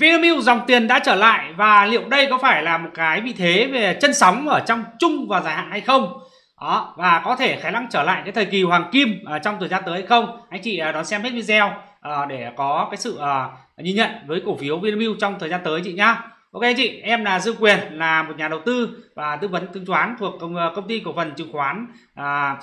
Vinamilk dòng tiền đã trở lại và liệu đây có phải là một cái vị thế về chân sóng ở trong chung và dài hạn hay không? Đó và có thể khả năng trở lại cái thời kỳ hoàng kim uh, trong thời gian tới hay không? Anh chị uh, đón xem hết video uh, để có cái sự uh, nhìn nhận với cổ phiếu Vinamilk trong thời gian tới chị nhá. Ok anh chị em là Dương Quyền là một nhà đầu tư và tư vấn chứng khoán thuộc công, công ty cổ phần chứng khoán uh,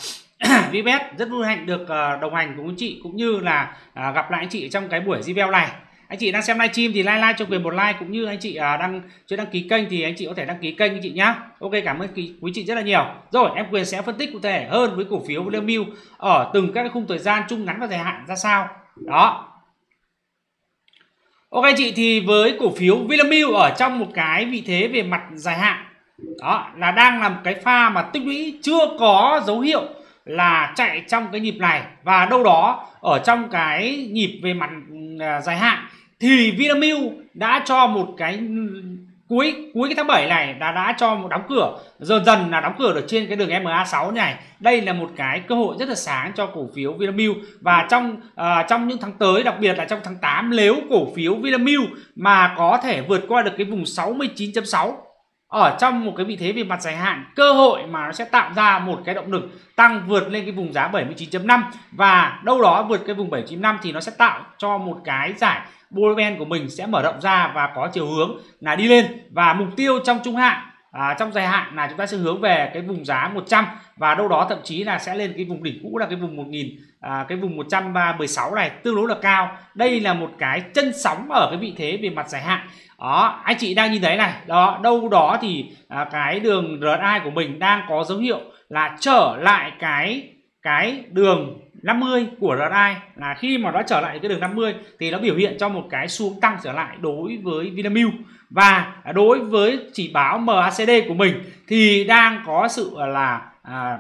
VBS rất vui hạnh được uh, đồng hành cùng anh chị cũng như là uh, gặp lại anh chị trong cái buổi video này anh chị đang xem livestream thì like like cho quyền một like cũng như anh chị à, đang chưa đăng ký kênh thì anh chị có thể đăng ký kênh anh chị nhá. Ok cảm ơn quý chị rất là nhiều. Rồi em quyền sẽ phân tích cụ thể hơn với cổ phiếu Vinamilk ở từng các khung thời gian trung ngắn và dài hạn ra sao. Đó. Ok anh chị thì với cổ phiếu Vinamilk ở trong một cái vị thế về mặt dài hạn đó là đang làm cái pha mà tích lũy chưa có dấu hiệu là chạy trong cái nhịp này. Và đâu đó ở trong cái nhịp về mặt à, dài hạn thì Vinamilk đã cho một cái cuối cuối cái tháng 7 này đã đã cho một đóng cửa. Dần dần là đóng cửa được trên cái đường MA6 này. Đây là một cái cơ hội rất là sáng cho cổ phiếu Vinamilk. Và trong uh, trong những tháng tới đặc biệt là trong tháng 8 nếu cổ phiếu Vinamilk mà có thể vượt qua được cái vùng 69.6 ở trong một cái vị thế về mặt dài hạn cơ hội mà nó sẽ tạo ra một cái động lực tăng vượt lên cái vùng giá 79.5 và đâu đó vượt cái vùng 795 thì nó sẽ tạo cho một cái giải Bollinger của mình sẽ mở rộng ra và có chiều hướng là đi lên. Và mục tiêu trong trung hạn à, trong dài hạn là chúng ta sẽ hướng về cái vùng giá 100 và đâu đó thậm chí là sẽ lên cái vùng đỉnh cũ là cái vùng 1000 à, cái vùng 116 này tương đối là cao. Đây là một cái chân sóng ở cái vị thế về mặt dài hạn. Đó anh chị đang nhìn thấy này. Đó đâu đó thì à, cái đường RSI của mình đang có dấu hiệu là trở lại cái cái đường 50 của RSI là khi mà nó trở lại cái đường 50 thì nó biểu hiện cho một cái xuống tăng trở lại đối với Vinamilk. Và đối với chỉ báo MACD của mình thì đang có sự à, là à,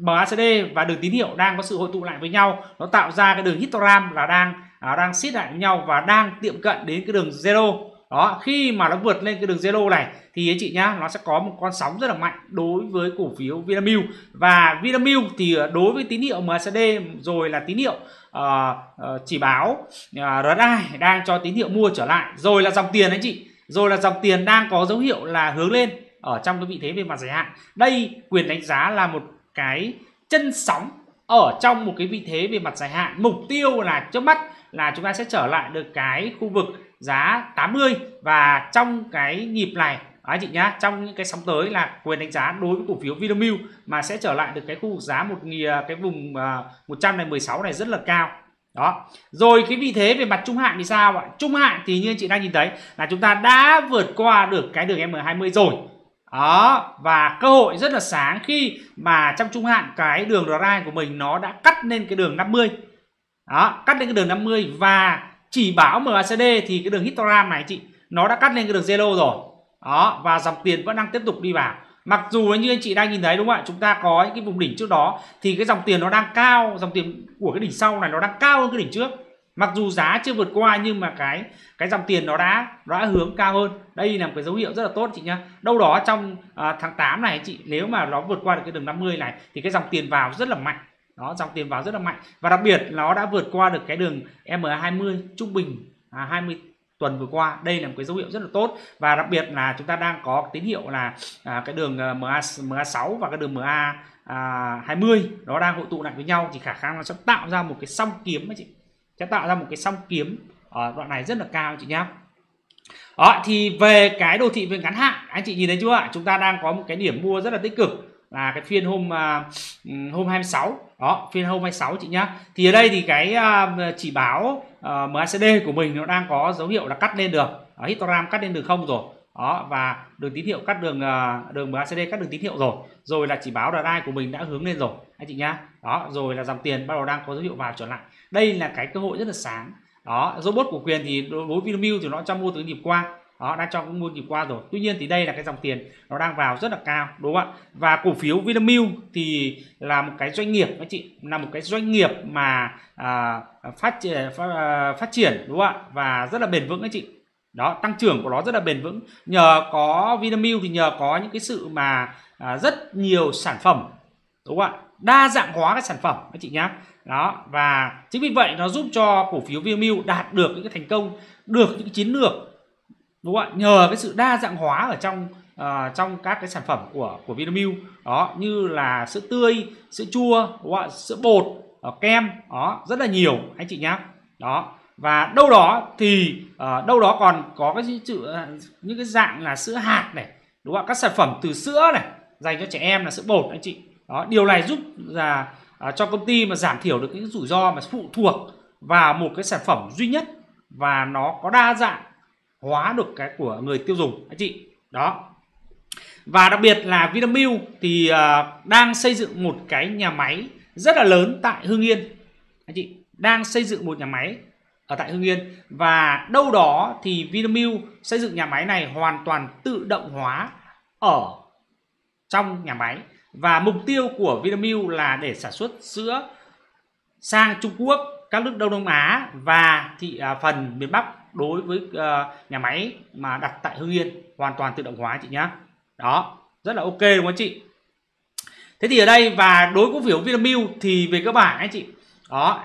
MACD và đường tín hiệu đang có sự hội tụ lại với nhau. Nó tạo ra cái đường histogram là đang à, đang siết lại với nhau và đang tiệm cận đến cái đường zero. Đó khi mà nó vượt lên cái đường zero này thì anh chị nhá nó sẽ có một con sóng rất là mạnh đối với cổ phiếu Vinamilk. Và Vinamilk thì à, đối với tín hiệu MACD rồi là tín hiệu uh, uh, chỉ báo à, uh, RSI đang cho tín hiệu mua trở lại. Rồi là dòng tiền anh chị. Rồi là dòng tiền đang có dấu hiệu là hướng lên ở trong cái vị thế về mặt dài hạn. Đây quyền đánh giá là một cái chân sóng ở trong một cái vị thế về mặt dài hạn. Mục tiêu là trước mắt là chúng ta sẽ trở lại được cái khu vực giá 80 và trong cái nhịp này anh chị nhá, trong những cái sóng tới là quyền đánh giá đối với cổ phiếu Vinamilk mà sẽ trở lại được cái khu vực giá một à, cái vùng à, 116 này rất là cao. Đó. Rồi cái vị thế về mặt trung hạn thì sao ạ? Trung hạn thì như anh chị đang nhìn thấy là chúng ta đã vượt qua được cái đường M20 rồi đó, và cơ hội rất là sáng khi mà trong trung hạn cái đường RSI của mình nó đã cắt lên cái đường 50 đó, cắt lên cái đường 50 và chỉ báo MACD thì cái đường histogram này chị, nó đã cắt lên cái đường zero rồi. Đó, và dòng tiền vẫn đang tiếp tục đi vào. Mặc dù như anh chị đang nhìn thấy đúng không ạ? Chúng ta có những cái vùng đỉnh trước đó thì cái dòng tiền nó đang cao, dòng tiền của cái đỉnh sau này nó đang cao hơn cái đỉnh trước mặc dù giá chưa vượt qua nhưng mà cái cái dòng tiền nó đã nó đã hướng cao hơn. Đây là một cái dấu hiệu rất là tốt chị nhá. Đâu đó trong à, tháng 8 này chị nếu mà nó vượt qua được cái đường 50 này thì cái dòng tiền vào rất là mạnh. Đó dòng tiền vào rất là mạnh. Và đặc biệt nó đã vượt qua được cái đường MA20 trung bình à, 20 tuần vừa qua. Đây là một cái dấu hiệu rất là tốt. Và đặc biệt là chúng ta đang có tín hiệu là à, cái đường à, MA MA6 và cái đường MA à, 20 nó đang hội tụ lại với nhau thì khả năng nó sẽ tạo ra một cái song kiếm chị sẽ tạo ra một cái song kiếm. Ở đoạn này rất là cao chị nhá. Đó thì về cái đồ thị về ngắn hạn anh chị nhìn thấy chưa ạ? Chúng ta đang có một cái điểm mua rất là tích cực là cái phiên hôm uh, hôm 26 đó phiên hôm 26 chị nhá. Thì ở đây thì cái uh, chỉ báo ờ, uh, MACD của mình nó đang có dấu hiệu là cắt lên được. Ở histogram cắt lên được không rồi? Đó và đường tín hiệu cắt đường à, đường MACD cắt đường tín hiệu rồi. Rồi là chỉ báo RSI của mình đã hướng lên rồi anh chị nhá. Đó rồi là dòng tiền bắt đầu đang có dấu hiệu vào trở lại đây là cái cơ hội rất là sáng. Đó robot của quyền thì đối với Vinamilk thì nó cho mua từ nhịp qua. Đó đã cho cũng mua nhịp qua rồi. Tuy nhiên thì đây là cái dòng tiền nó đang vào rất là cao đúng không ạ? Và cổ phiếu Vinamilk thì là một cái doanh nghiệp các chị là một cái doanh nghiệp mà à, phát phát, à, phát triển đúng không ạ? Và rất là bền vững các chị. Đó tăng trưởng của nó rất là bền vững. Nhờ có Vinamilk thì nhờ có những cái sự mà à, rất nhiều sản phẩm đúng không ạ? Đa dạng hóa các sản phẩm các chị nhá đó và chính vì vậy nó giúp cho cổ phiếu Vinamilk đạt được những cái thành công được những cái chiến lược đúng không ạ? Nhờ cái sự đa dạng hóa ở trong uh, trong các cái sản phẩm của của Vinamilk đó như là sữa tươi sữa chua đúng không ạ? Sữa bột uh, kem đó rất là nhiều anh chị nhá. Đó và đâu đó thì uh, đâu đó còn có cái sự những cái dạng là sữa hạt này đúng không ạ? Các sản phẩm từ sữa này dành cho trẻ em là sữa bột anh chị. Đó điều này giúp là à, cho công ty mà giảm thiểu được những rủi ro mà phụ thuộc vào một cái sản phẩm duy nhất và nó có đa dạng hóa được cái của người tiêu dùng anh chị. Đó. Và đặc biệt là Vinamilk thì uh, đang xây dựng một cái nhà máy rất là lớn tại Hưng Yên. Anh chị đang xây dựng một nhà máy ở tại Hưng Yên và đâu đó thì Vinamilk xây dựng nhà máy này hoàn toàn tự động hóa ở trong nhà máy và mục tiêu của Vinamilk là để sản xuất sữa sang Trung Quốc, các nước Đông Nam Á và thị à, phần miền Bắc đối với ờ, nhà máy mà đặt tại Hưng Yên hoàn toàn tự động hóa chị nhá. Đó, rất là ok đúng không chị? Thế thì ở đây và đối với cổ phiếu Vinamilk thì về cơ bản anh chị. Đó,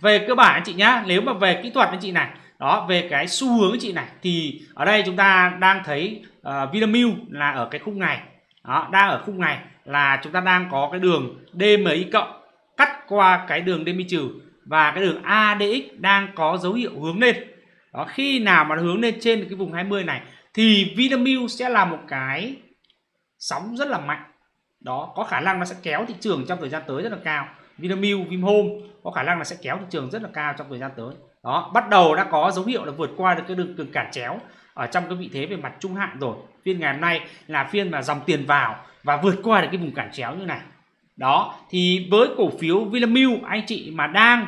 về cơ bản anh chị nhá, nếu mà về kỹ thuật anh chị này, đó về cái xu hướng anh chị này thì ở đây chúng ta đang thấy uh, Vinamilk là ở cái khung này. Đó, đang ở khung này là chúng ta đang có cái đường DMI cộng cắt qua cái đường DMI trừ và cái đường ADX đang có dấu hiệu hướng lên. Đó, khi nào mà hướng lên trên cái vùng 20 này thì Vinamilk sẽ là một cái sóng rất là mạnh. Đó, có khả năng nó sẽ kéo thị trường trong thời gian tới rất là cao. Vinamilk, Vinhome có khả năng là sẽ kéo thị trường rất là cao trong thời gian tới. Đó, bắt đầu đã có dấu hiệu là vượt qua được cái đường cường cản chéo ở trong cái vị thế về mặt trung hạn rồi. Phiên ngày hôm nay là phiên mà dòng tiền vào và vượt qua được cái vùng cản chéo như này. Đó thì với cổ phiếu Vinamilk anh chị mà đang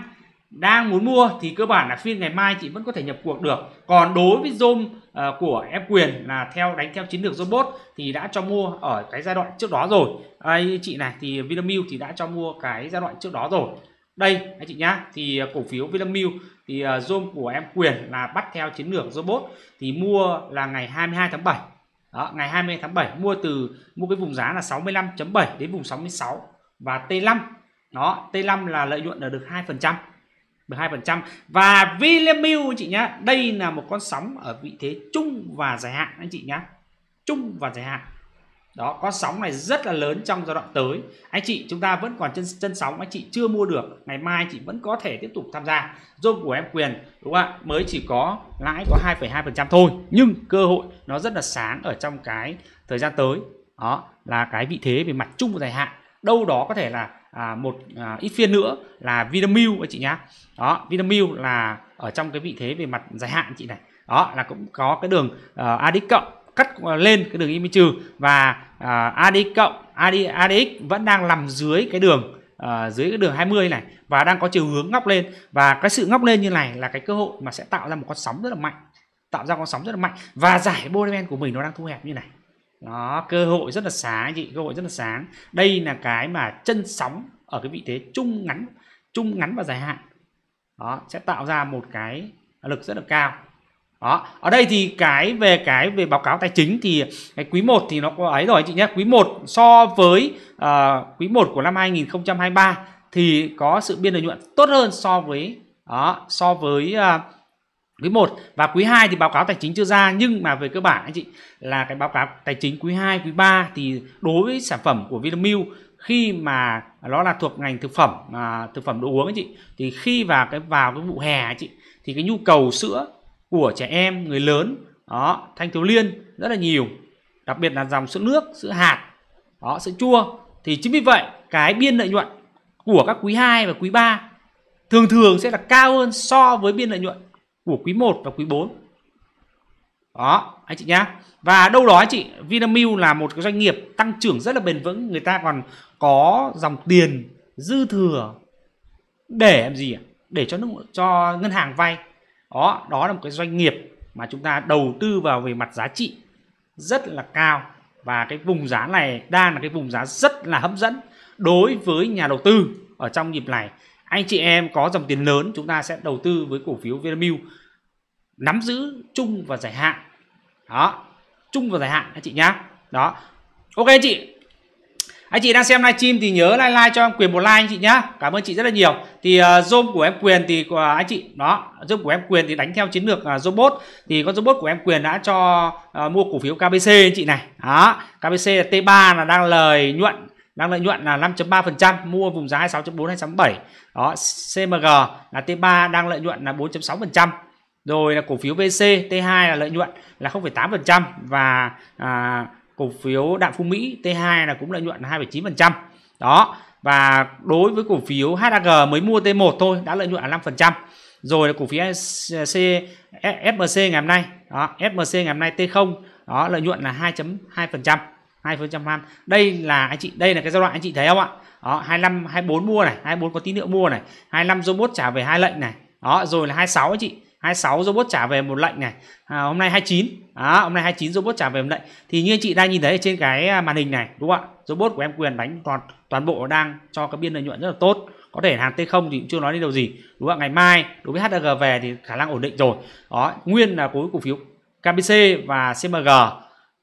đang muốn mua thì cơ bản là phiên ngày mai chị vẫn có thể nhập cuộc được. Còn đối với Zoom uh, ờ, của em quyền là theo đánh theo chiến lược robot thì đã cho mua ở cái giai đoạn trước đó rồi. Đây chị này thì Vinamilk thì đã cho mua cái giai đoạn trước đó rồi. Đây anh chị nhá thì cổ phiếu Vinamilk thì uh, Zoom của em quyền là bắt theo chiến lược robot thì mua là ngày 22 tháng 7 đó, ngày 20 tháng 7 mua từ mua cái vùng giá là 65.7 đến vùng 66 và T5 đó T5 là lợi nhuận là được 2 phần trăm được 2% và Vinamilk chị nhá đây là một con sóng ở vị thế chung và dài hạn anh chị nhá. Chung và dài hạn đó con sóng này rất là lớn trong giai đoạn tới. Anh chị chúng ta vẫn còn chân chân sóng anh chị chưa mua được ngày mai chị vẫn có thể tiếp tục tham gia. Dôm của em quyền đúng không ạ? Mới chỉ có lãi có 2,2% thôi nhưng cơ hội nó rất là sáng ở trong cái thời gian tới. Đó là cái vị thế về mặt chung và dài hạn. Đâu đó có thể là à, một à, ít phiên nữa là Vinamilk anh chị nhá. Đó Vinamilk là ở trong cái vị thế về mặt dài hạn chị này. Đó là cũng có cái đường ờ, uh, ADX cộng cắt à, lên cái đường IMI trừ. Và à, uh, AD cộng AD, ADX vẫn đang nằm dưới cái đường uh, dưới cái đường 20 này và đang có chiều hướng ngóc lên. Và cái sự ngóc lên như này là cái cơ hội mà sẽ tạo ra một con sóng rất là mạnh tạo ra con sóng rất là mạnh. Và giải Bollinger của mình nó đang thu hẹp như này. Đó cơ hội rất là sáng chị cơ hội rất là sáng. Đây là cái mà chân sóng ở cái vị thế trung ngắn trung ngắn và dài hạn. Đó sẽ tạo ra một cái lực rất là cao đó ở đây thì cái về cái về báo cáo tài chính thì cái quý 1 thì nó có ấy rồi anh chị nhé. Quý 1 so với uh, quý 1 của năm 2023 thì có sự biên lợi nhuận tốt hơn so với đó so với uh, quý 1 và quý 2 thì báo cáo tài chính chưa ra nhưng mà về cơ bản anh chị là cái báo cáo tài chính quý 2 quý 3 thì đối với sản phẩm của Vinamilk khi mà nó là thuộc ngành thực phẩm mà thực phẩm đồ uống anh chị thì khi vào cái vào cái vụ hè anh chị thì cái nhu cầu sữa của trẻ em, người lớn, đó, thanh thiếu niên rất là nhiều. Đặc biệt là dòng sữa nước, sữa hạt, đó, sữa chua. Thì chính vì vậy, cái biên lợi nhuận của các quý 2 và quý 3 thường thường sẽ là cao hơn so với biên lợi nhuận của quý 1 và quý 4 đó, anh chị nhá. Và đâu đó anh chị, Vinamilk là một cái doanh nghiệp tăng trưởng rất là bền vững. Người ta còn có dòng tiền dư thừa để làm gì để cho nước, cho ngân hàng vay đó đó là một cái doanh nghiệp mà chúng ta đầu tư vào về mặt giá trị rất là cao. Và cái vùng giá này đang là cái vùng giá rất là hấp dẫn đối với nhà đầu tư ở trong nhịp này. Anh chị em có dòng tiền lớn, chúng ta sẽ đầu tư với cổ phiếu Vinamilk. Nắm giữ chung và dài hạn. Đó, chung và dài hạn anh chị nhá. Đó. Ok, anh chị. Anh chị đang xem livestream thì nhớ like like cho em quyền một like, anh chị nhá. Cảm ơn chị rất là nhiều thì à, uh, zoom của em quyền thì uh, anh chị đó zoom của em quyền thì đánh theo chiến lược uh, robot. Thì con robot của em quyền đã cho uh, mua cổ phiếu KBC anh chị này. Đó KBC là T3 là đang lời nhuận đang lợi nhuận là 5.3% mua vùng giá 26.4 267 đó CMG là T3 đang lợi nhuận là 4.6% rồi là cổ phiếu VC T2 là lợi nhuận là 0,8% và à, cổ phiếu Đạm Phú Mỹ T2 là cũng lợi nhuận là 2,9% đó và đối với cổ phiếu HAG mới mua T1 thôi đã lợi nhuận là 5% rồi là cổ phiếu C, FMC ngày hôm nay đó FMC ngày hôm nay T0 đó lợi nhuận là 2.2% 2% đây là anh chị đây là cái giai đoạn anh chị thấy không ạ? Đó 25 24 mua này 24 có tín hiệu mua này 25 robot trả về hai lệnh này đó rồi là 26 anh chị. 26 robot trả về một lệnh này. À, hôm nay 29 đó, hôm nay 29 robot trả về một lệnh. Thì như anh chị đang nhìn thấy trên cái à, màn hình này đúng không ạ? Robot của em quyền đánh toàn toàn bộ đang cho cái biên lợi nhuận rất là tốt. Có thể hàng T0 thì cũng chưa nói đến điều gì. Đúng không ạ? Ngày mai đối với HAG về thì khả năng ổn định rồi. Đó nguyên là khối cổ phiếu KBC và CMG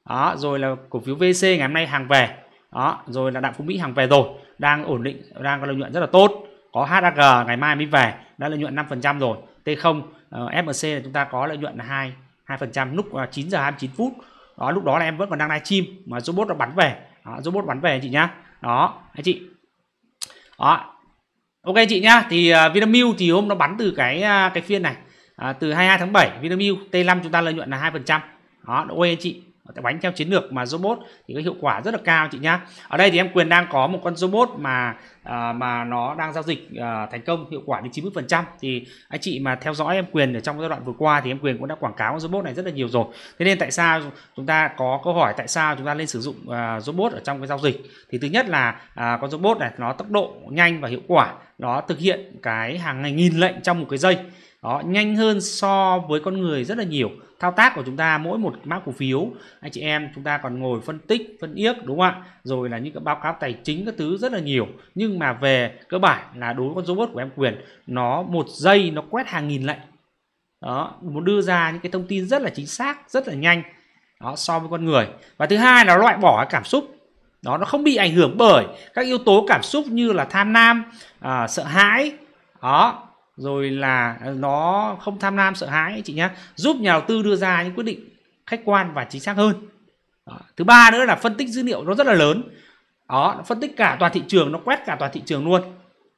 đó rồi là cổ phiếu VC ngày hôm nay hàng về. Đó rồi là đạm phú mỹ hàng về rồi. Đang ổn định đang có lợi nhuận rất là tốt. Có HAG ngày mai mới về đã lợi nhuận 5% rồi. T0 uh, ờ, FMC là chúng ta có lợi nhuận là 2 2% lúc ờ, 9 giờ 29 phút. Đó lúc đó là em vẫn còn đang live stream mà robot nó bắn về. Đó, robot bắn về chị nhá. Đó anh chị. Đó. Ok chị nhá thì uh, Vinamilk thì hôm nó bắn từ cái uh, cái phiên này uh, từ 22 tháng 7 Vinamilk T5 chúng ta lợi nhuận là 2% đó ok anh chị bánh theo chiến lược mà robot thì có hiệu quả rất là cao chị nhá. Ở đây thì em quyền đang có một con robot mà à, mà nó đang giao dịch à, thành công hiệu quả đến 90 phần trăm. Thì anh chị mà theo dõi em quyền ở trong giai đoạn vừa qua thì em quyền cũng đã quảng cáo con robot này rất là nhiều rồi. Thế nên tại sao chúng ta có câu hỏi tại sao chúng ta nên sử dụng à, robot ở trong cái giao dịch? Thì thứ nhất là à, con robot này nó tốc độ nhanh và hiệu quả nó thực hiện cái hàng nghìn lệnh trong một cái giây. Đó nhanh hơn so với con người rất là nhiều thao tác của chúng ta mỗi một mã cổ phiếu. Anh chị em chúng ta còn ngồi phân tích phân yếc đúng không ạ? Rồi là những cái báo cáo tài chính các thứ rất là nhiều. Nhưng mà về cơ bản là đối với con robot của em quyền nó một giây nó quét hàng nghìn lệnh. Đó muốn đưa ra những cái thông tin rất là chính xác rất là nhanh. Đó so với con người. Và thứ hai là loại bỏ cái cảm xúc. Đó nó không bị ảnh hưởng bởi các yếu tố cảm xúc như là tham lam à, sợ hãi. Đó rồi là nó không tham lam, sợ hãi chị nhé giúp nhà đầu tư đưa ra những quyết định khách quan và chính xác hơn. Đó. thứ ba nữa là phân tích dữ liệu, nó rất là lớn. Đó, nó phân tích cả toàn thị trường, nó quét cả toàn thị trường luôn.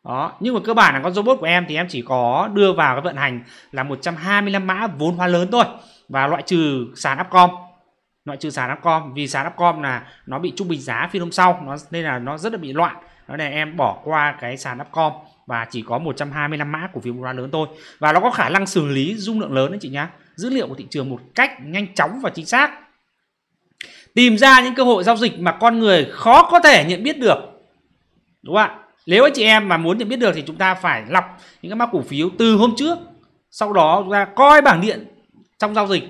Đó, nhưng mà cơ bản là con robot của em thì em chỉ có đưa vào cái vận hành là 125 mã vốn hóa lớn thôi. Và loại trừ sàn Upcom. Loại trừ sàn Upcom, vì sàn Upcom là nó bị trung bình giá phiên hôm sau, nó nên là nó rất là bị loạn. Đó là em bỏ qua cái sàn Upcom và chỉ có 125 mã cổ phiếu mua lớn thôi. Và nó có khả năng xử lý dung lượng lớn đấy chị nhá. Dữ liệu của thị trường một cách nhanh chóng và chính xác. Tìm ra những cơ hội giao dịch mà con người khó có thể nhận biết được. Đúng không ạ? Nếu anh chị em mà muốn nhận biết được thì chúng ta phải lọc những cái mã cổ phiếu từ hôm trước. Sau đó chúng ta coi bảng điện trong giao dịch.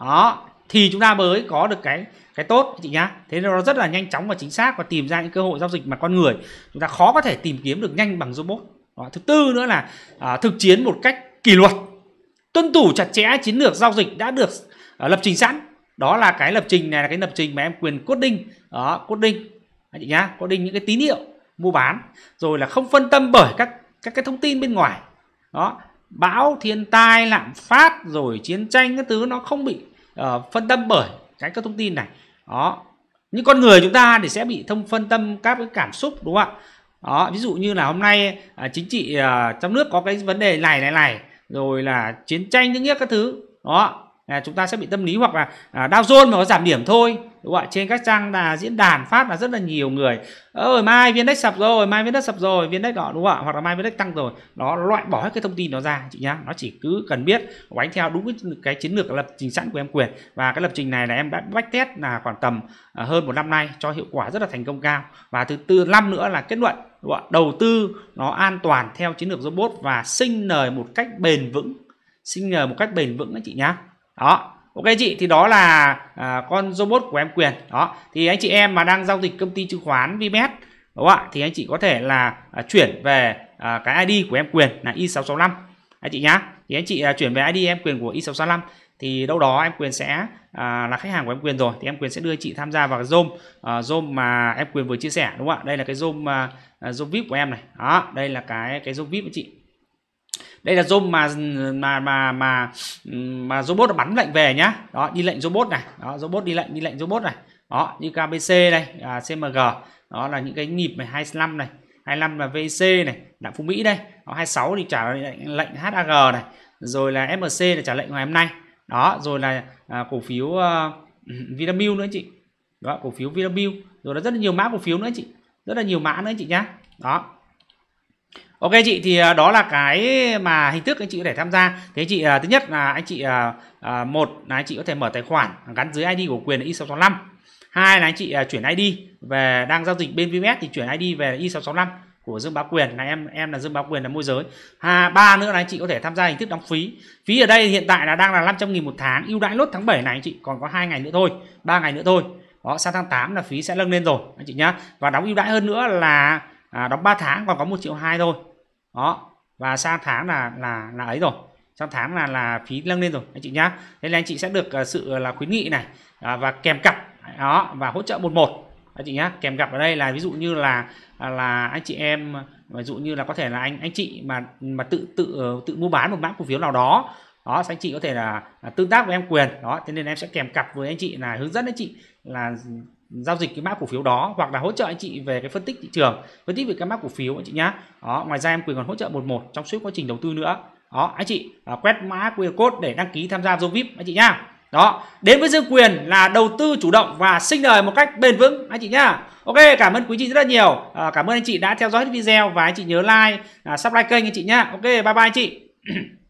Đó, thì chúng ta mới có được cái cái tốt, chị nhá. Thế nên nó rất là nhanh chóng và chính xác và tìm ra những cơ hội giao dịch mà con người chúng ta khó có thể tìm kiếm được nhanh bằng robot đó. thứ tư nữa là à, thực chiến một cách kỷ luật tuân thủ chặt chẽ chiến lược giao dịch đã được à, lập trình sẵn. Đó là cái lập trình này là cái lập trình mà em quyền cốt đinh, đó cốt đinh. Anh chị nhá đinh những cái tín hiệu mua bán rồi là không phân tâm bởi các các cái thông tin bên ngoài. Đó bão thiên tai lạm phát rồi chiến tranh các thứ nó không bị uh, phân tâm bởi cái các thông tin này. Đó những con người chúng ta thì sẽ bị thông phân tâm các cái cảm xúc đúng không ạ? Đó ví dụ như là hôm nay à, chính trị à, trong nước có cái vấn đề này này này rồi là chiến tranh những nghĩa các thứ. Đó à, chúng ta sẽ bị tâm lý hoặc là à, Dow Jones mà có giảm điểm thôi. Đúng không ạ? Trên các trang là diễn đàn phát là rất là nhiều người ơi mai viên đất sập rồi mai viên đất sập rồi viên đất đó đúng không ạ? Hoặc là mai viên đất tăng rồi. Nó loại bỏ hết cái thông tin đó ra chị nhá. Nó chỉ cứ cần biết đánh theo đúng cái, cái chiến lược lập trình sẵn của em quyền. Và cái lập trình này là em đã bách test là khoảng tầm à, hơn một năm nay cho hiệu quả rất là thành công cao. Và thứ tư năm nữa là kết luận đúng không? đầu tư nó an toàn theo chiến lược robot và sinh lời một cách bền vững. Sinh lời một cách bền vững đấy chị nhá đó ok chị? Thì đó là à, con robot của em quyền. Đó thì anh chị em mà đang giao dịch công ty chứng khoán Vmet đúng không ạ? Thì anh chị có thể là à, chuyển về à, cái ID của em quyền là y665 anh chị nhá thì anh chị à, chuyển về ID em quyền của y665 thì đâu đó em quyền sẽ à, là khách hàng của em quyền rồi. Thì em quyền sẽ đưa chị tham gia vào cái zoom à, zoom mà em quyền vừa chia sẻ đúng không ạ? Đây là cái zoom à, à zoom vip của em này. Đó đây là cái cái zoom vip của chị đây là zoom mà mà mà mà mà robot bắn lệnh về nhá. Đó đi lệnh robot này. Đó robot đi lệnh đi lệnh robot này. Đó như KBC này à, CMG đó là những cái nhịp này 25 này 25 là VC này đảng Phú Mỹ đây. Đó, 26 thì trả lệnh, lệnh HAG này. Rồi là MC là trả lệnh ngày hôm nay. Đó rồi là à, cổ phiếu uh, Vinamilk nữa chị. Đó cổ phiếu Vinamilk. Rồi là rất là nhiều mã cổ phiếu nữa chị. Rất là nhiều mã nữa chị nhá. Đó. Ok chị thì à, đó là cái mà hình thức anh chị có thể tham gia. Thế chị à, thứ nhất là anh chị à, một là anh chị có thể mở tài khoản gắn dưới ID của quyền là Y665. Hai là anh chị chuyển ID về đang giao dịch bên VMS thì chuyển ID về Y665 của Dương Bá Quyền là em em là Dương Bá Quyền là môi giới. Ha, ba nữa là anh chị có thể tham gia hình thức đóng phí. Phí ở đây hiện tại là đang là 500 000 một tháng, ưu đãi lốt tháng 7 này anh chị còn có hai ngày nữa thôi, ba ngày nữa thôi. Đó, sang tháng 8 là phí sẽ nâng lên rồi anh chị nhá. Và đóng ưu đãi hơn nữa là à, đóng 3 tháng còn có 1 triệu 2 thôi đó. Và sang tháng là là là ấy rồi. Sang tháng là là phí nâng lên rồi. Anh chị nhá. Thế là anh chị sẽ được ờ, sự ờ, là khuyến nghị này. À, và kèm cặp. Đó và hỗ trợ một một. Anh chị nhá. Kèm cặp ở đây là ví dụ như là à, là anh chị em ví dụ như là có thể là anh anh chị mà mà tự tự ờ, tự mua bán một mã cổ phiếu nào đó. Đó anh chị có thể là, là tương tác với em quyền. Đó thế nên em sẽ kèm cặp với anh chị là hướng dẫn anh chị là giao dịch cái mã cổ phiếu đó hoặc là hỗ trợ anh chị về cái phân tích thị trường. Phân tích về cái mã cổ phiếu anh chị nhá. Đó ngoài ra em quyền còn hỗ trợ một một trong suốt quá trình đầu tư nữa. Đó anh chị à, quét mã QR code để đăng ký tham gia zoom VIP anh chị nhá. Đó đến với Dương Quyền là đầu tư chủ động và sinh lời một cách bền vững anh chị nhá. Ok cảm ơn quý chị rất là nhiều. À, cảm ơn anh chị đã theo dõi video và anh chị nhớ like à, subscribe kênh anh chị nhá. Ok bye bye anh chị.